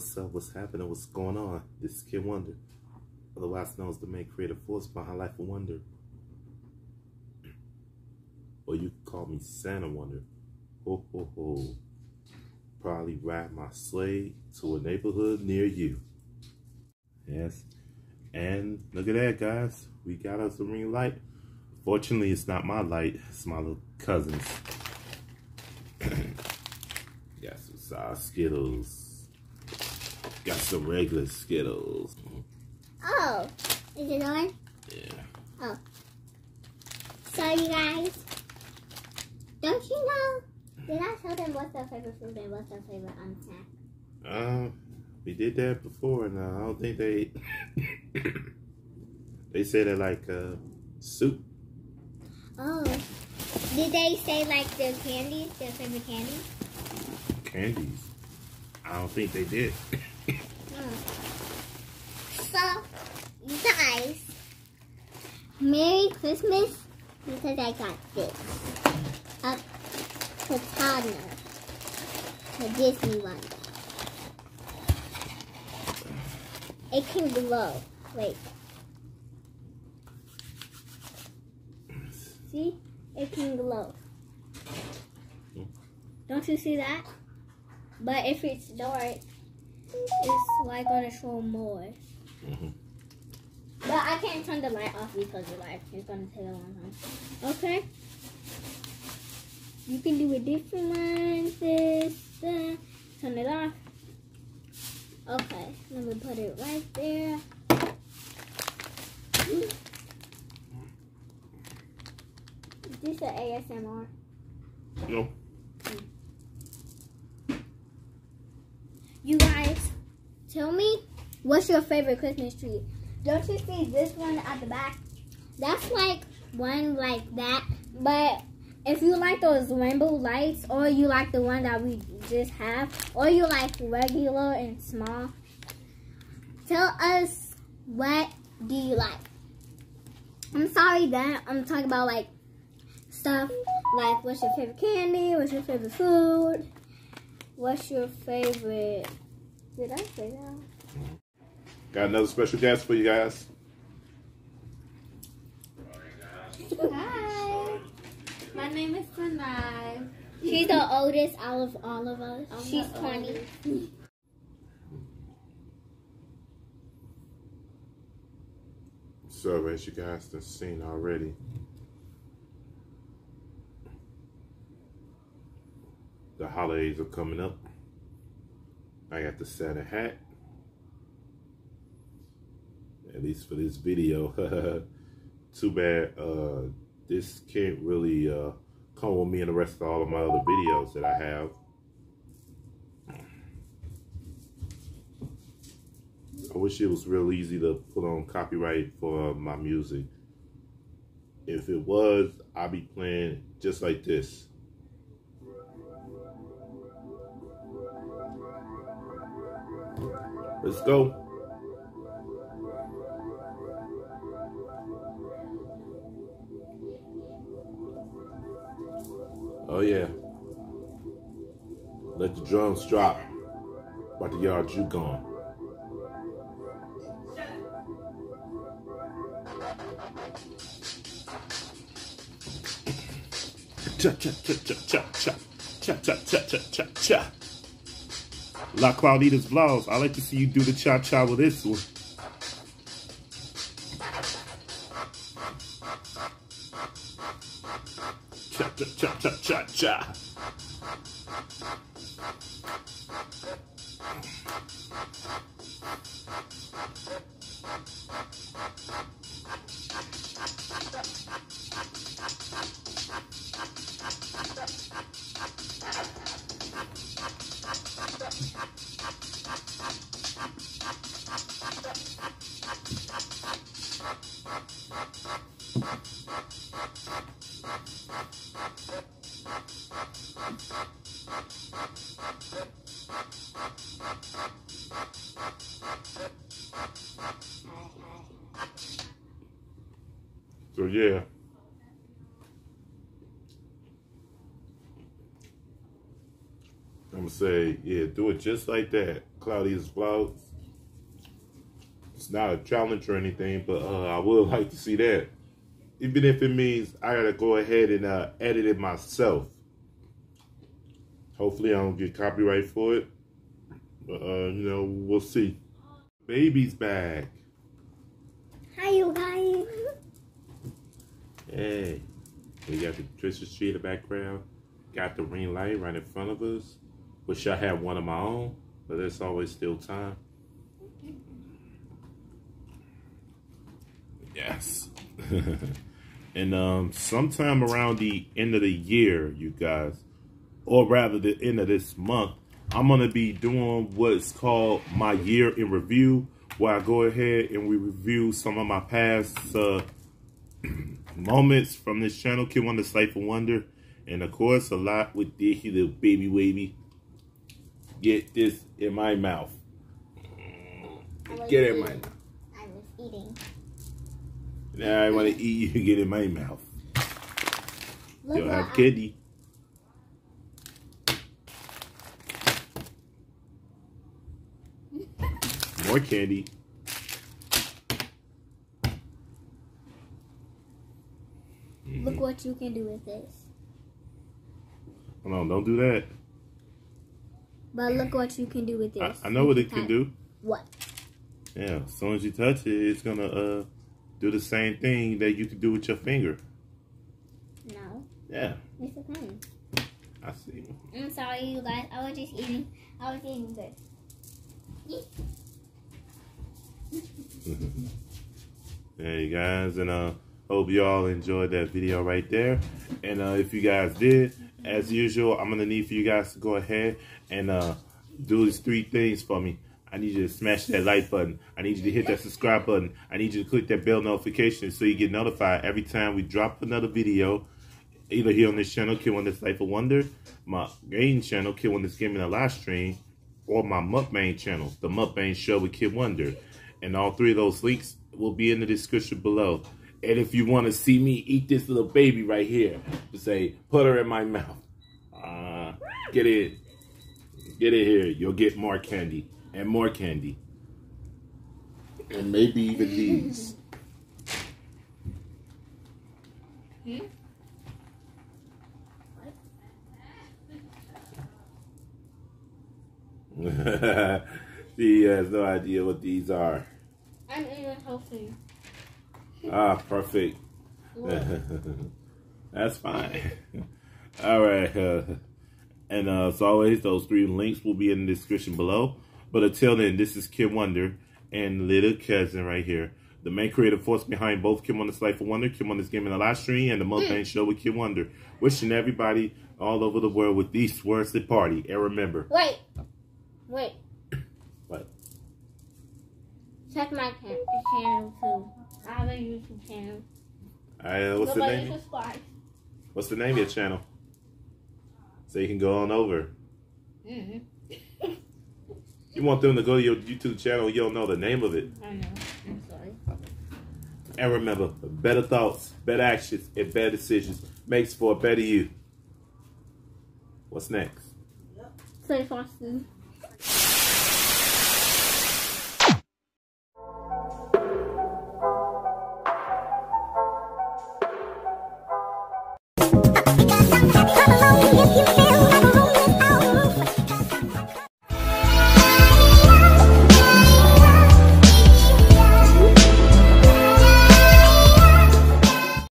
What's up? What's happening? What's going on? This is Kid Wonder, otherwise known as the main creative force behind Life of Wonder. Or you can call me Santa Wonder. Ho ho ho. Probably ride my sleigh to a neighborhood near you. Yes. And look at that, guys. We got us a ring light. Fortunately, it's not my light. It's my little cousin's. got some Skittles. Got some regular Skittles. Oh, is it on? Yeah. Oh. So you guys, don't you know? Did I tell them what's their favorite food and what's their favorite um, snack? Um, we did that before, and uh, I don't think they they said it like uh, soup. Oh, did they say like their candies, their favorite candies? Candies. I don't think they did. So, you guys, Merry Christmas because I got this. A katana. The Disney one. It can glow. Wait. See? It can glow. Don't you see that? But if it's dark, it's like gonna show more. Mhm. But I can't turn the light off because the light is gonna take a long time. Okay. You can do a different one. This, that. Turn it off. Okay. Let me put it right there. Is this an ASMR? No. You guys, tell me what's your favorite Christmas tree? Don't you see this one at the back? That's like one like that. But if you like those rainbow lights, or you like the one that we just have, or you like regular and small, tell us what do you like. I'm sorry that I'm talking about like stuff like what's your favorite candy, what's your favorite food, What's your favorite? Did I say that? Got another special guest for you guys. Hi, my name is Sanai. She's the oldest out of all of us. I'm She's 20. So, as you guys have seen already, the holidays are coming up. I got the Santa hat. At least for this video. Too bad uh, this can't really uh, come with me and the rest of all of my other videos that I have. I wish it was real easy to put on copyright for my music. If it was, I'd be playing just like this. Let's go. Oh yeah. Let the drums drop. About the yard you gone. Cha cha cha cha cha cha cha cha cha cha cha cha. La Claudita's vlogs. I like to see you do the cha cha with this one. Cha cha cha cha cha cha. So I'm gonna say, yeah, do it just like that. Claudia's vlogs. It's not a challenge or anything, but uh, I would like to see that. Even if it means I gotta go ahead and uh, edit it myself. Hopefully I don't get copyright for it. But, uh, you know, we'll see. Baby's back. Hi, you guys. Hey. We got the Christmas tree in the background. Got the ring light right in front of us. Wish I had one of my own, but there's always still time. Yes. and um sometime around the end of the year, you guys, or rather the end of this month, I'm gonna be doing what's called my year in review, where I go ahead and we review some of my past uh, moments from this channel, Kid Wonder Life of Wonder, and of course a lot with this little baby wavy. Get this in my mouth. Mm. Get it in my mouth. I was eating. Now I want to eat you. Get in my mouth. Look You'll have candy. More candy. Look what you can do with this. Hold on, don't do that. But look what you can do with this. I know what it can do. What? Yeah, as soon as you touch it, it's gonna uh do the same thing that you can do with your finger. No. Yeah, It's a pen. I see. I'm sorry, you guys. I was just eating. I was eating this. Hey guys, and uh, hope y'all enjoyed that video right there. And uh, if you guys did, as usual, I'm gonna need for you guys to go ahead and uh, do these three things for me. I need you to smash that like button. I need you to hit that subscribe button. I need you to click that bell notification so you get notified every time we drop another video. Either here on this channel, Kid Wonder's Life of Wonder, my main channel, Kid Wonder's Gaming a live stream, or my mukbang channel, the Mukbang Show with Kid Wonder. And all three of those links will be in the description below. And if you want to see me eat this little baby right here, say, put her in my mouth. Uh, get it. Get it here. You'll get more candy. And more candy. And maybe even these. he has no idea what these are. I'm eating healthy. Ah, perfect. That's fine. All right. Uh, and uh, as always, those three links will be in the description below. But until then, this is Kid Wonder and little cousin right here. The main creative force behind both Kid Wonder's Life of Wonder, Kid Wonder's the live stream, and the Mukbang Show with Kid Wonder. Wishing everybody all over the world with these words to party. And remember, Wait. Wait. what? Check my channel too. I have a YouTube channel. Uh, what's the Nobody name? subscribe. What's the name of your channel? So you can go on over. Mm-hmm. You want them to go to your YouTube channel, you don't know the name of it. I know. I'm sorry. And remember, better thoughts, better actions, and better decisions makes for a better you. What's next? Say Frosty.